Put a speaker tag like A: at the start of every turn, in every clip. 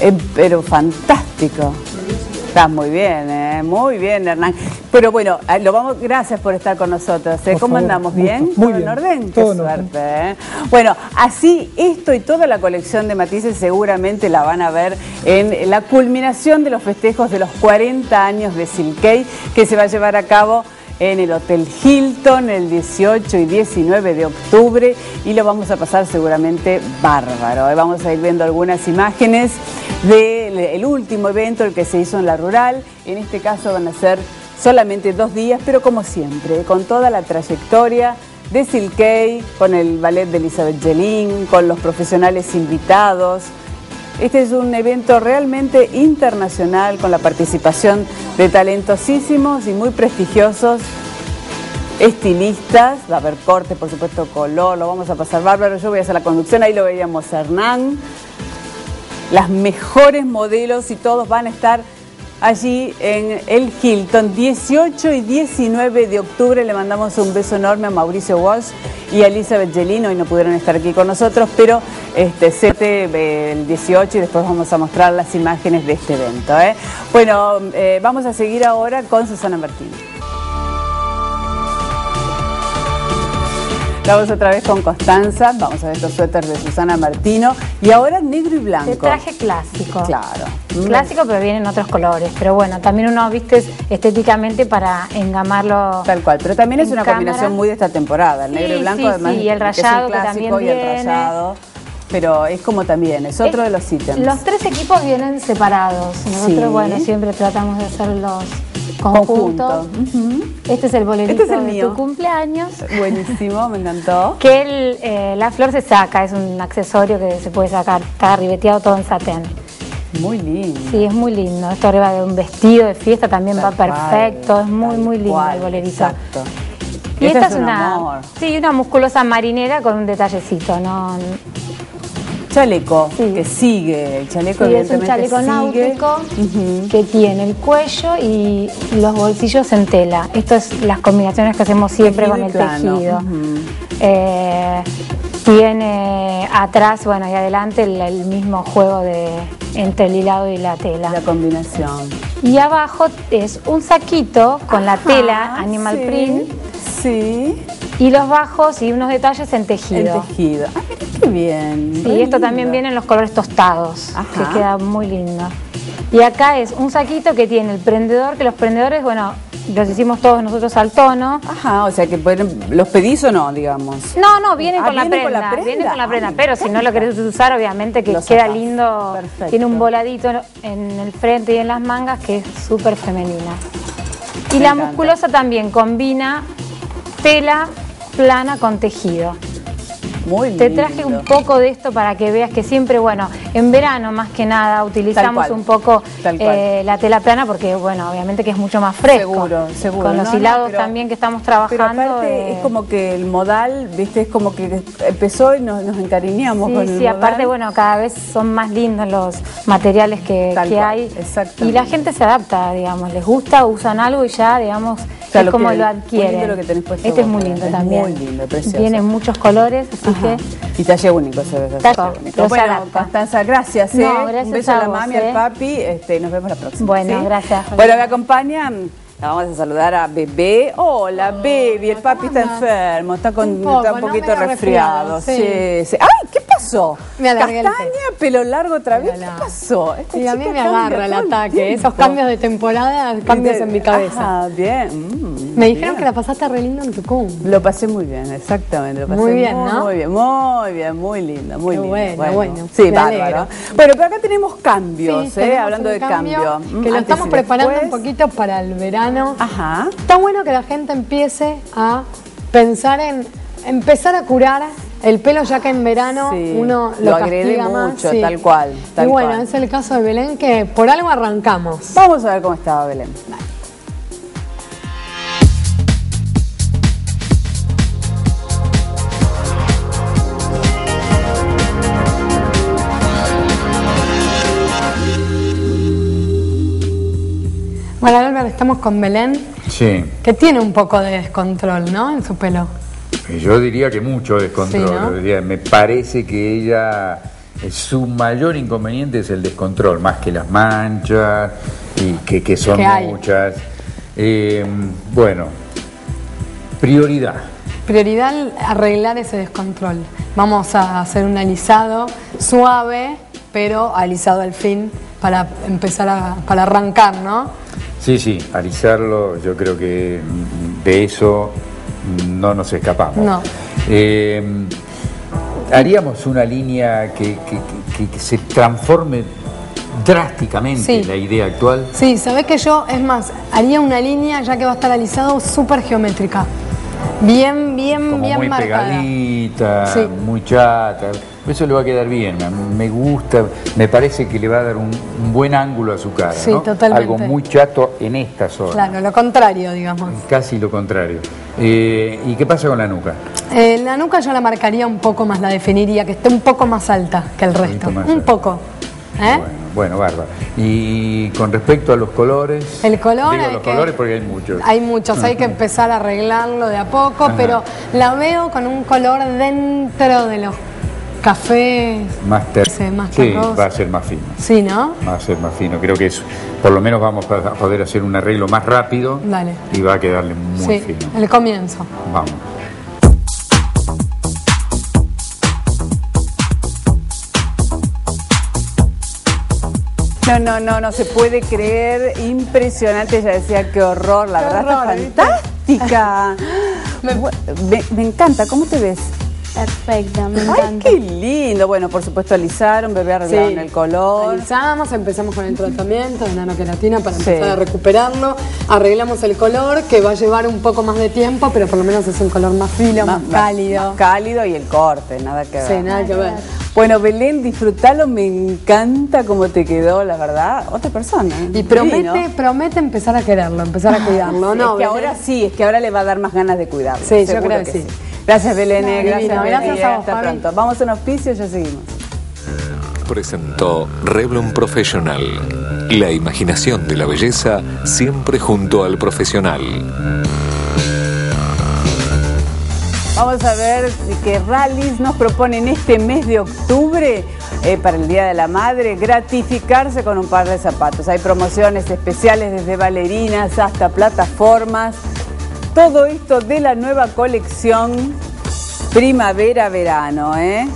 A: Eh, pero fantástico. Estás muy bien, ¿eh? muy bien, Hernán. Pero bueno, eh, lo vamos, gracias por estar con nosotros. ¿eh? ¿Cómo andamos? ¿Bien?
B: Muy
A: ¿Todo
B: bien.
A: en orden?
B: Todo
A: Qué suerte. ¿eh? Bueno, así esto y toda la colección de matices seguramente la van a ver en la culminación de los festejos de los 40 años de Silkei que se va a llevar a cabo en el Hotel Hilton el 18 y 19 de octubre y lo vamos a pasar seguramente bárbaro. Vamos a ir viendo algunas imágenes del último evento, el que se hizo en la rural. En este caso van a ser solamente dos días, pero como siempre, con toda la trayectoria de Silkei, con el ballet de Elizabeth Jelin, con los profesionales invitados. Este es un evento realmente internacional con la participación de talentosísimos y muy prestigiosos estilistas. Va a haber corte, por supuesto, color, lo vamos a pasar bárbaro. Yo voy a hacer la conducción, ahí lo veíamos Hernán. Las mejores modelos y todos van a estar allí en el Hilton. 18 y 19 de octubre le mandamos un beso enorme a Mauricio Walsh y a Elizabeth Gelino. Hoy no pudieron estar aquí con nosotros, pero este, sete, eh, el 18 y después vamos a mostrar las imágenes de este evento. ¿eh? Bueno, eh, vamos a seguir ahora con Susana Martín. Vamos otra vez con Constanza, vamos a ver estos suéteres de Susana Martino y ahora negro y blanco.
C: De traje clásico.
A: Claro. Mm.
C: Clásico, pero vienen otros colores. Pero bueno, también uno viste estéticamente para engamarlo.
A: Tal cual, pero también es una
C: cámara.
A: combinación muy de esta temporada, el
C: Sí,
A: negro y blanco
C: sí,
A: además
C: sí, y el
A: que es un
C: rayado que
A: clásico
C: también
A: y el
C: viene.
A: rayado, pero es como también, es otro de los ítems.
C: Los tres equipos vienen separados. Nosotros,
A: Sí.
C: bueno, siempre tratamos de hacerlos
A: Conjunto.
C: conjuntos. Este es el bolerito
A: Este es el
C: de
A: mío.
C: tu cumpleaños.
A: Buenísimo, me encantó.
C: Que el, eh, la flor se saca, es un accesorio que se puede sacar, está ribeteado todo en satén.
A: Muy lindo.
C: Sí, es muy lindo. Esto arriba de un vestido de fiesta también va
A: cual,
C: perfecto, es muy, muy lindo
A: cual,
C: el bolerito.
A: Exacto.
C: Y esta
A: es
C: es,
A: un
C: una,
A: amor.
C: sí, una musculosa marinera con un detallecito, ¿no?
A: Chaleco,
C: Sí.
A: que sigue, el chaleco
C: Sí, es un chaleco
A: sigue.
C: náutico que tiene el cuello y los bolsillos en tela. Esto es las combinaciones que hacemos siempre
A: Tejido
C: con el
A: plano.
C: tejido. Eh, tiene atrás, bueno, y adelante el, el mismo juego de entre el hilado y la tela.
A: La combinación.
C: Y abajo es un saquito con la tela animal
A: sí,
C: print
A: Sí,
C: y los bajos y unos detalles en tejido.
A: tejido. Ah, bien.
C: Sí, esto también viene en los colores tostados,
A: Ajá.
C: que queda muy lindo. Y acá es un saquito que tiene el prendedor, que los prendedores, bueno, los hicimos todos nosotros al tono.
A: Ajá, o sea que pueden, los pedís o no, digamos.
C: No, no, vienen,
A: Ah,
C: con, la
A: con
C: prenda,
A: la prenda.
C: vienen con la prenda,
A: Ay,
C: pero si no lo querés usar, obviamente que queda
A: sacás.
C: lindo.
A: Perfecto.
C: Tiene un voladito en el frente y en las mangas que es súper femenina. Y
A: Me
C: la
A: encanta.
C: musculosa también combina tela plana con tejido.
A: Muy lindo.
C: Te traje un poco de esto para que veas que siempre, bueno, en verano más que nada utilizamos un poco eh, la tela plana porque, bueno, obviamente que es mucho más fresco.
A: Seguro, seguro.
C: Con los
A: No, no,
C: hilados
A: pero-
C: también que estamos
A: Pero
C: trabajando.
A: aparte
C: eh,
A: es como que el modal, viste, es como que empezó y nos, nos encariñamos con
C: Sí,
A: el
C: sí, aparte, bueno, cada vez son más lindos los materiales que, que hay. Y la gente se adapta, digamos, les gusta, usan algo y ya, digamos, Es
A: lo
C: como lo
A: que tenés puesto
C: este es muy
A: Fran,
C: lindo también.
A: muy lindo, precioso.
C: Tiene muchos colores, así
A: Ajá.
C: que...
A: Y talle único, se ve. Bueno,
C: adapta.
A: Constanza, gracias. ¿eh?
C: No, gracias
A: Un beso a,
C: a
A: la mami,
C: ¿eh?
A: al papi. Este, nos vemos la próxima.
C: Bueno,
A: ¿sí?
C: gracias.
A: Bueno, me acompañan. La vamos a saludar a Bebé. Hola, Baby. El papi está enfermo, está, con,
D: Un poco,
A: está un
D: ¿no?
A: poquito resfriado, sí. sí. ¡Ay! ¿Qué pasó?
D: Me alargué el
A: Castaña, pelo largo otra vez. ¿Qué pasó? Esta
D: Y a mí me agarra el ataque, esos cambios de temporada, cambios en mi cabeza.
A: Ah, bien. mm,
D: Me dijeron
A: bien.
D: que la pasaste re lindo en Tucumán.
A: Lo pasé muy bien, exactamente. Lo pasé
D: Muy bien, ¿no?
A: Muy bien, muy bien, muy lindo, muy
D: Qué
A: lindo.
D: bueno, bueno,
A: Sí, bárbaro. Bueno, pero acá tenemos cambios,
D: Sí,
A: ¿eh?
D: tenemos
A: Hablando de cambio. Mm,
D: Que lo
A: antes
D: estamos preparando un poquito para el verano.
A: Ajá.
D: Está bueno que la gente empiece a pensar en empezar a curar el pelo, ya que en verano
A: Sí,
D: uno
A: lo
D: lo,
A: agrede mucho, tal cual, tal
D: y bueno,
A: cual.
D: es el caso de Belén, que por algo arrancamos.
A: Vamos a ver cómo estaba Belén.
D: Bueno, Álvaro, estamos con Belén,
B: Sí,
D: que tiene un poco de descontrol, ¿no? En su pelo.
B: Yo diría que mucho descontrol.
D: Sí, ¿no?
B: diría, Me parece que ella eh, su mayor inconveniente es el descontrol, más que las manchas, y que, que son muchas. Eh, bueno, prioridad.
D: Prioridad arreglar ese descontrol. Vamos a hacer un alisado suave, pero alisado al fin para empezar a, para arrancar, ¿no?
B: Sí, sí, alisarlo, yo creo que de eso no nos escapamos.
D: No.
B: Eh, haríamos una línea que, que- que- que se transforme drásticamente
D: Sí.
B: la idea actual.
D: Sí, sabés que yo, es más, haría una línea, ya que va a estar alisado, súper geométrica. Bien, bien,
B: como
D: bien
B: muy
D: marcada.
B: pegadita,
D: Sí.
B: muy chata. Eso le va a quedar bien. Me gusta, me parece que le va a dar un, un buen ángulo a su cara.
D: Sí,
B: ¿no?
D: totalmente.
B: Algo muy chato en esta zona.
D: Claro, lo contrario, digamos.
B: Casi lo contrario. Eh, ¿Y qué pasa con la nuca?
D: Eh, la nuca yo la marcaría un poco más, la definiría, que esté un poco más alta que el resto. Un poco. ¿Eh?
B: Bueno, bueno, bárbaro. Y con respecto a los colores.
D: El color
B: Digo los colores porque hay muchos.
D: Hay muchos, hay que empezar a arreglarlo de a poco, pero la veo con un color dentro de los cafés.
B: Más ter-
D: Sí, más
B: sí,
D: terroso.
B: va a ser más fino.
D: Sí, ¿no?
B: Va a ser más fino. Creo que es, por lo menos vamos a poder hacer un arreglo más rápido.
D: Dale.
B: Y va a quedarle muy
D: sí,
B: fino.
D: el comienzo.
B: Vamos.
A: No, no, no, no se puede creer. Impresionante. Ella decía qué horror. La
D: Qué
A: verdad
D: horror,
A: está fantástica. me, me- me encanta. ¿Cómo te ves?
E: Perfecta, me
A: Ay,
E: encanta.
A: qué lindo. Bueno, por supuesto alisaron, bebé arreglaron
D: Sí.
A: el color.
D: Alisamos, empezamos con el tratamiento de nanoqueratina para
A: Sí.
D: empezar a recuperarlo. Arreglamos el color, que va a llevar un poco más de tiempo, pero por lo menos es un color más filo, más, cálido.
A: más cálido y el corte, nada que ver.
D: Sí, nada que ver.
A: Bueno, Belén, disfrutalo, me encanta cómo te quedó, la verdad. Otra persona.
D: Y promete, promete empezar a quererlo, empezar a cuidarlo,
A: es
D: ¿no?
A: que
D: Belén?
A: ahora sí, es que ahora le va a dar más ganas de cuidarlo.
D: Sí, yo creo que sí.
A: Gracias, Belén.
D: No,
A: gracias, Belén,
D: gracias a vos,
A: Hasta
D: Fabi.
A: pronto. Vamos a un auspicio y ya seguimos.
F: Presentó Revlon Professional. La imaginación de la belleza siempre junto al profesional.
A: Vamos a ver que Rallies nos propone en este mes de octubre, eh, para el Día de la Madre, gratificarse con un par de zapatos. Hay promociones especiales desde bailarinas hasta plataformas. Todo esto de la nueva colección primavera-verano, ¿eh?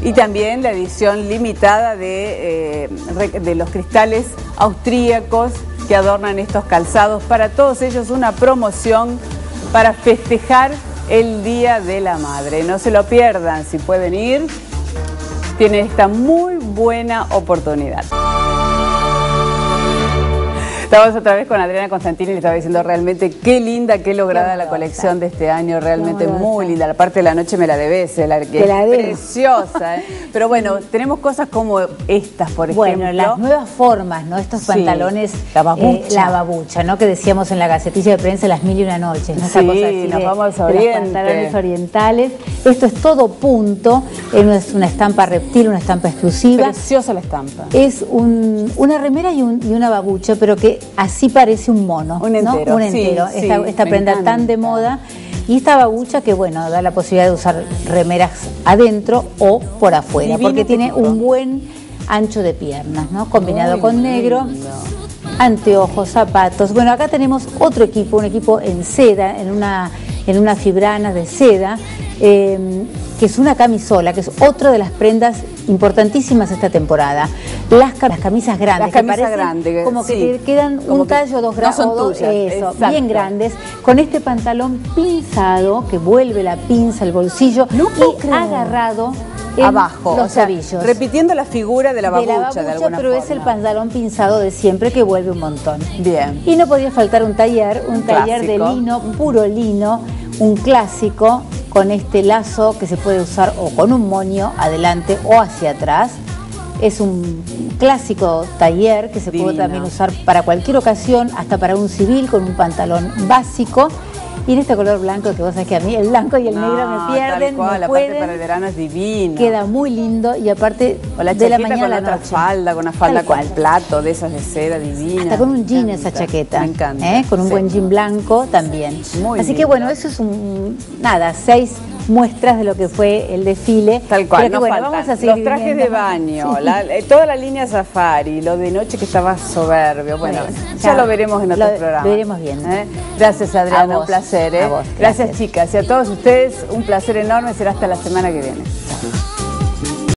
A: Y también la edición limitada de, eh, de los cristales austríacos que adornan estos calzados. Para todos ellos una promoción para festejar el Día de la Madre. No se lo pierdan, si pueden ir, tienen esta muy buena oportunidad. Estamos otra vez con Adriana Constantini y le estaba diciendo realmente qué linda, qué lograda la colección de este año, realmente muy linda. La parte de la noche me la debes, eh, la que
E: la
A: es preciosa. ¿eh? Pero bueno, tenemos cosas como estas, por ejemplo.
E: Bueno, las nuevas formas, ¿no? Estos
A: Sí,
E: pantalones,
A: la babucha.
E: eh, la babucha, ¿no? Que decíamos en la gacetilla de prensa las mil y una noches, ¿no? Esa
A: Sí,
E: cosa así
A: nos
E: de-
A: vamos a Oriente.
E: Los pantalones orientales. Esto es todo punto, eh, no es una estampa reptil, una estampa exclusiva.
A: Preciosa la estampa.
E: Es un- una remera y, un- y una babucha, pero que así parece un mono.
A: Un
E: ¿no?
A: entero,
E: Un
A: sí,
E: entero.
A: sí,
E: esta prenda tan de moda. Y esta babucha que, bueno, da la posibilidad de usar remeras adentro o por afuera,
A: Divino
E: porque tiene un buen ancho de piernas, ¿no? Combinado
A: Muy
E: con negro.
A: lindo.
E: Anteojos, zapatos. Bueno, acá tenemos otro equipo, un equipo en seda, en una, en una fibrana de seda, eh, que es una camisola, que es otra de las prendas importantísimas esta temporada. Las, ca- las camisas grandes,
A: Las
E: que
A: camisas
E: parecen
A: grandes,
E: como
A: sí.
E: que te quedan
A: Como
E: un
A: que
E: tallo, dos
A: no
E: grados,
A: son tuyas,
E: eso,
A: exacto.
E: bien grandes, con este pantalón pinzado, que vuelve la pinza, el bolsillo,
A: No
E: y agarrado
A: Abajo,
E: los
A: o sea,
E: tobillos
A: repitiendo la figura de la babucha,
E: de
A: de,
E: la babucha,
A: alguna
E: pero es el pantalón pinzado de siempre que vuelve un montón.
A: Bien.
E: Y no podía faltar un taller, un taller de lino, puro lino, un clásico con este lazo que se puede usar o con un moño adelante o hacia atrás. Es un clásico taller que se puede
A: Divino.
E: también usar para cualquier ocasión, hasta para un civil con un pantalón básico. Y en este color blanco, que vos sabés que a mí el blanco y el
A: No,
E: negro me
A: tal
E: pierden,
A: cual,
E: me
A: la
E: pueden.
A: parte para el verano es divino.
E: Queda muy lindo y aparte
A: o la
E: de la mañana
A: con
E: a la
A: otra
E: noche.
A: falda, con una falda
E: Tal
A: con
E: cual.
A: plato de esas de seda divina.
E: Hasta con un jean
A: Me
E: esa
A: encanta,
E: chaqueta,
A: Me encanta.
E: ¿eh? con un
A: Sí.
E: buen jean blanco también.
A: Muy
E: Así que bueno, eso es un, nada, seis muestras de lo que fue el desfile.
A: Tal cual,
E: Pero que,
A: no
E: bueno,
A: faltan.
E: vamos a seguir
A: los trajes de baño,
E: Sí.
A: la- eh, toda la línea safari, lo de noche que estaba soberbio. Bueno,
E: Bueno,
A: ya
E: ya
A: lo veremos en
E: lo-
A: otros
E: lo iremos viendo.
A: ¿Eh? Gracias Adriana, un placer. ¿eh?
E: a vos,
A: gracias
E: gracias.
A: chicas y a todos ustedes un placer enorme. Será hasta la semana que viene. Chao.